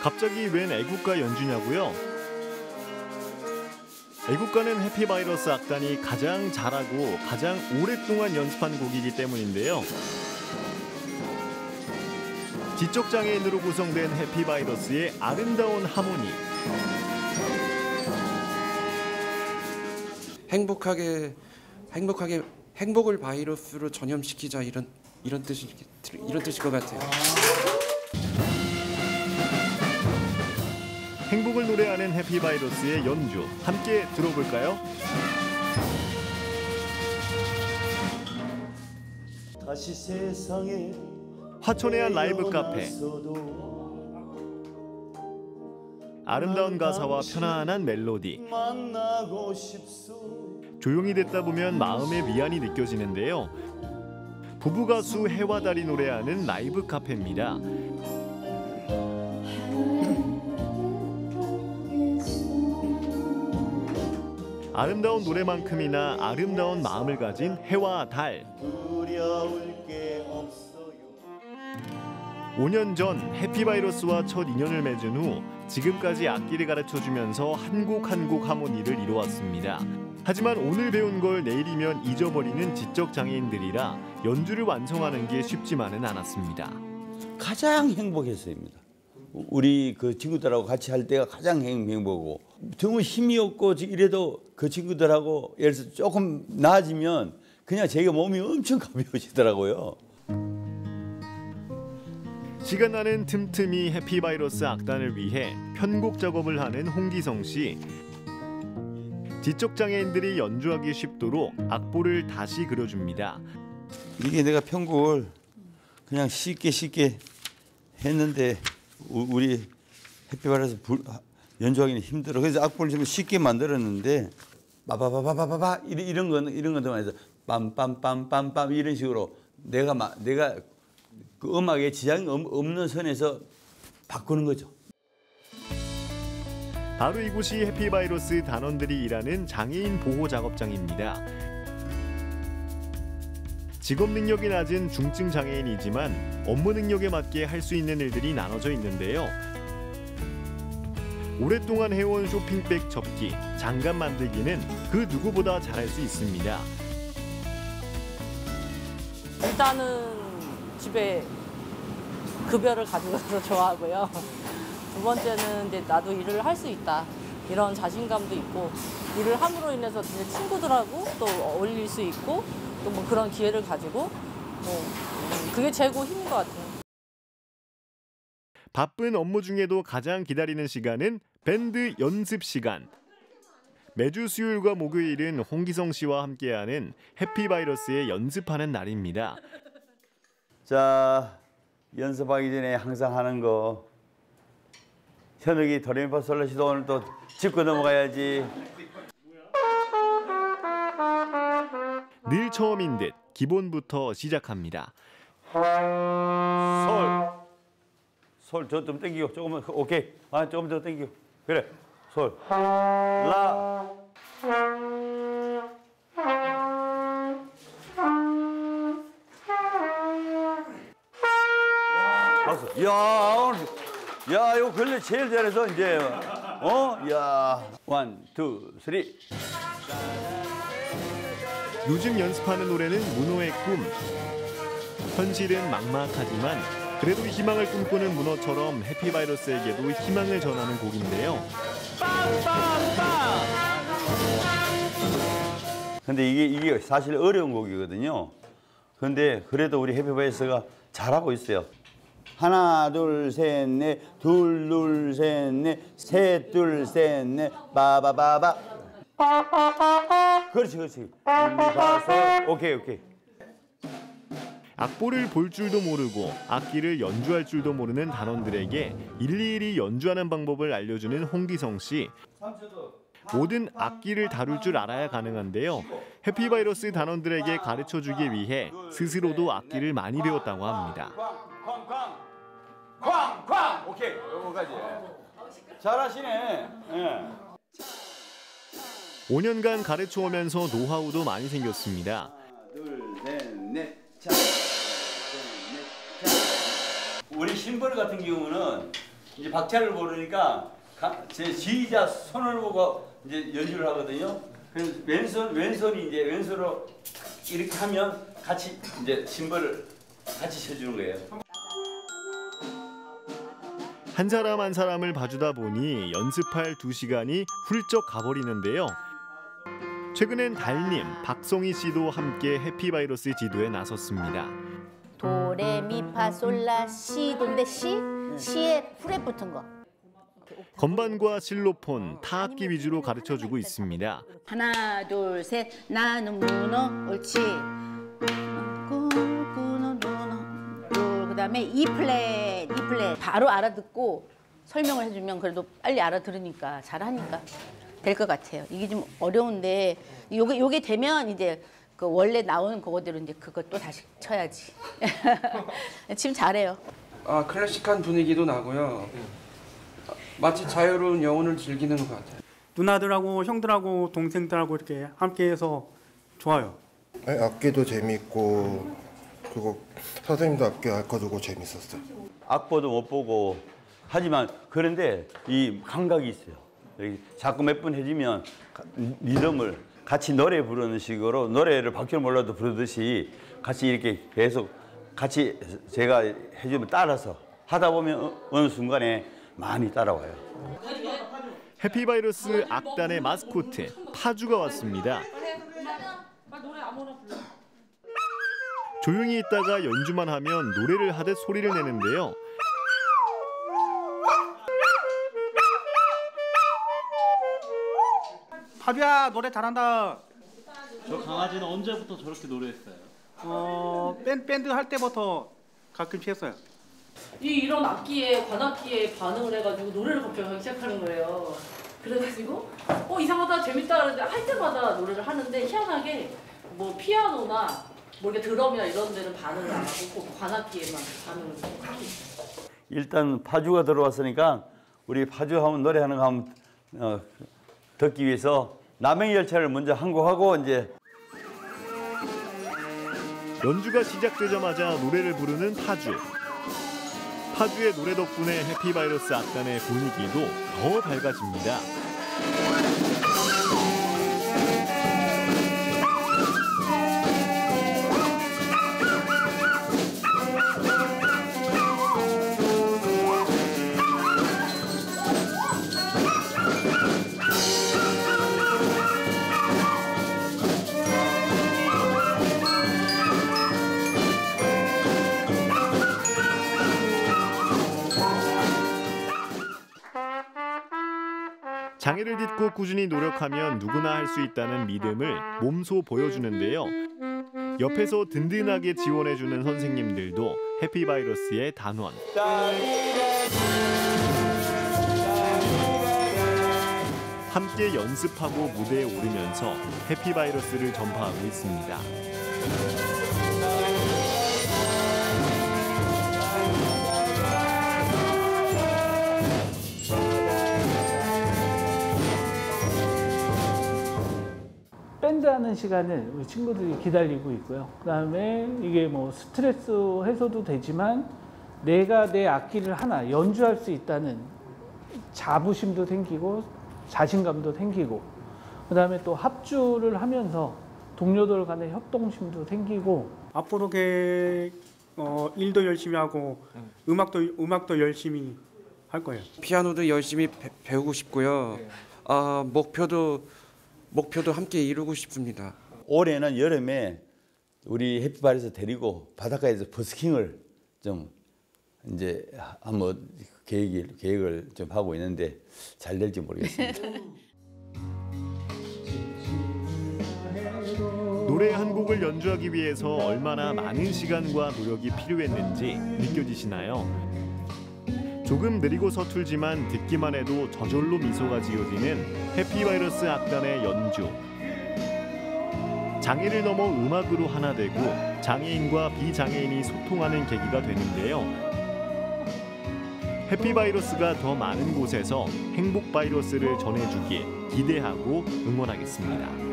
갑자기 웬 애국가 연주냐고요? 애국가는 해피바이러스 악단이 가장 잘하고 가장 오랫동안 연습한 곡이기 때문인데요. 지적 장애인으로 구성된 해피바이러스의 아름다운 하모니. 행복하게 행복하게 행복을 바이러스로 전염시키자 이런 이런 뜻이 이런 뜻일 것 같아요. 행복을 노래하는 해피바이러스의 연주 함께 들어볼까요? 다시 세상에 화천의 한 라이브 카페. 아름다운 가사와 편안한 멜로디. 조용히 듣다 보면 마음의 위안이 느껴지는데요. 부부 가수 해와 달이 노래하는 라이브 카페입니다. 아름다운 노래만큼이나 아름다운 마음을 가진 해와 달. 두려울 게 없어요 5년 전 해피바이러스와 첫 인연을 맺은 후 지금까지 악기를 가르쳐 주면서 한 곡 한 곡 하모니를 이뤄왔습니다. 하지만 오늘 배운 걸 내일이면 잊어버리는 지적 장애인들이라 연주를 완성하는 게 쉽지만은 않았습니다. 가장 행복했습니다. 우리 그 친구들하고 같이 할 때가 가장 행- 행복하고 정말 힘이 없고 이래도 그 친구들하고 예를 들어서 조금 나아지면 그냥 제가 몸이 엄청 가벼워지더라고요. 시간 나는 틈틈이 해피바이러스 악단을 위해 편곡 작업을 하는 홍기성 씨. 지적 장애인들이 연주하기 쉽도록 악보를 다시 그려줍니다. 이게 내가 편곡을 그냥 쉽게 쉽게 했는데 우- 우리 햇빛바라서 불- 연주하기는 힘들어. 그래서 악보를 좀 쉽게 만들었는데 바바바바바바바 이런 이런 건 이런 것들만 해서 빰빰빰빰빰 이런 식으로 내가 마, 내가 그 음악에 지장이 없- 없는 선에서 바꾸는 거죠. 바로 이곳이 해피바이러스 단원들이 일하는 장애인 보호 작업장입니다. 직업 능력이 낮은 중증 장애인이지만 업무 능력에 맞게 할 수 있는 일들이 나눠져 있는데요. 오랫동안 해온 쇼핑백 접기, 장갑 만들기는 그 누구보다 잘할 수 있습니다. 일단은 집에 급여를 가져가서 좋아하고요. 두 번째는 이제 나도 일을 할 수 있다. 이런 자신감도 있고 일을 함으로 인해서 친구들하고 또 어울릴 수 있고 또 뭐 그런 기회를 가지고 뭐 음, 그게 최고 힘인 것 같아요. 바쁜 업무 중에도 가장 기다리는 시간은 밴드 연습 시간. 매주 수요일과 목요일은 홍기성 씨와 함께하는 해피바이러스의 연습하는 날입니다. 자 연습하기 전에 항상 하는 거 현욱이 도레미파솔라시도 오늘 또 짚고 넘어가야지. 늘 처음인 듯 기본부터 시작합니다. 솔. 솔 저좀 당기고 조금만 오케이. 아 조금 더 당기고. 그래. 솔. 라. 박수. 야 오늘 야 이거 근래 제일 잘해서 이제 어? 야. one, two, three. 요즘 연습하는 노래는 문어의 꿈. 현실은 막막하지만 그래도 희망을 꿈꾸는 문어처럼 해피바이러스에게도 희망을 전하는 곡인데요. 근데 이게 이게 사실 어려운 곡이거든요. 근데 그래도 우리 해피바이스가 잘하고 있어요. 하나 둘 셋 넷 둘 둘 셋 넷 셋 둘 셋 넷 바바바바 그렇지 그렇지 오케이 오케이 악보를 볼 줄도 모르고 악기를 연주할 줄도 모르는 단원들에게 일일이 연주하는 방법을 알려주는 홍기성 씨. 모든 악기를 다룰 줄 알아야 가능한데요. 해피바이러스 단원들에게 가르쳐 주기 위해 스스로도 악기를 많이 배웠다고 합니다. 쾅쾅 오케이 요거까지 잘하시네 예. 5년간 가르쳐 오면서 노하우도 많이 생겼습니다. 둘셋 넷 자, 둘, 셋, 넷, 자. 우리 심벌 같은 경우는 이제 박자를 모르니까 가- 제 지휘자 손을 보고 이제 연주를 하거든요. 그래서 왼손 왼손이 이제 왼손으로 이렇게 하면 같이 이제 심벌을 같이 쳐주는 거예요. 한 사람 한 사람을 봐주다 보니 연습할 두 시간이 훌쩍 가버리는데요. 최근엔 달님, 박송희 씨도 함께 해피바이러스 지도에 나섰습니다. 도레미파솔라 시도인데 시 시에 프렛 붙은 거. 건반과 실로폰, 타악기 위주로 가르쳐주고 있습니다. 하나 둘 셋 나는 문어 옳지. 그다음에 이 플랫 이 플랫 바로 알아듣고 설명을 해주면 그래도 빨리 알아들으니까 잘하니까 될 것 같아요. 이게 좀 어려운데 요게 요게 되면 이제 그 원래 나오는 그거대로 이제 또 다시 쳐야지. 지금 잘해요. 아 클래식한 분위기도 나고요. 아, 마치 자유로운 여운을 즐기는 것 같아요. 누나들하고 형들하고 동생들하고 이렇게 함께해서 좋아요. 네, 악기도 재밌고 그리고 선생님도 악기 가르쳐주고 재밌었어요. 악보도 못 보고 하지만 그런데 이 감각이 있어요. 이렇게 자꾸 몇 번 해주면 가- 리듬을 같이 노래 부르는 식으로 노래를 박자를 몰라도 부르듯이 같이 이렇게 계속 같이 제가 해주면 따라서 하다 보면 어- 어느 순간에 많이 따라와요. 해피바이러스 악단의 마스코트 파주가 왔습니다. 조용히 있다가 연주만 하면 노래를 하듯 소리를 내는데요. 파비야 노래 잘한다. 저 강아지는 언제부터 저렇게 노래했어요? 어 밴, 밴드 할 때부터 가끔씩 했어요. 이 이런 악기에 관악기에 반응을 해가지고 노래를 갑자기 하기 시작하는 거예요. 그래가지고 어 이상하다 재밌다 그러는데 할 때마다 노래를 하는데 희한하게 뭐 피아노나 뭐 이렇게 드럼이나 이런 데는 반응을 안 하고 꼭 관악기에만 반응을 하고 있어요. 일단 파주가 들어왔으니까 우리 파주 하면 노래하는 거 한번 어, 듣기 위해서 남행 열차를 먼저 한곡 하고 이제 연주가 시작되자마자 노래를 부르는 파주. 파주의 노래 덕분에 해피바이러스 악단의 분위기도 더 밝아집니다. 장애를 딛고 꾸준히 노력하면 누구나 할 수 있다는 믿음을 몸소 보여주는데요. 옆에서 든든하게 지원해주는 선생님들도 해피바이러스의 단원. 함께 연습하고 무대에 오르면서 해피바이러스를 전파하고 있습니다. 하는 시간을 우리 친구들이 기다리고 있고요. 그 다음에 이게 뭐 스트레스 해소도 되지만 내가 내 악기를 하나 연주할 수 있다는 자부심도 생기고 자신감도 생기고 그 다음에 또 합주를 하면서 동료들 간의 협동심도 생기고 앞으로 계획 어, 일도 열심히 하고 음악도 음악도 열심히 할 거예요. 피아노도 열심히 배, 배우고 싶고요. 아 목표도 목표도 함께 이루고 싶습니다. 올해는 여름에 우리 해피바리에서 데리고 바닷가에서 버스킹을 좀 이제 한번 계획을 계획을 좀 하고 있는데 잘 될지 모르겠습니다. 노래 한 곡을 연주하기 위해서 얼마나 많은 시간과 노력이 필요했는지 느껴지시나요? 조금 느리고 서툴지만 듣기만 해도 저절로 미소가 지어지는 해피바이러스 악단의 연주. 장애를 넘어 음악으로 하나 되고 장애인과 비장애인이 소통하는 계기가 되는데요. 해피바이러스가 더 많은 곳에서 행복바이러스를 전해주길 기대하고 응원하겠습니다.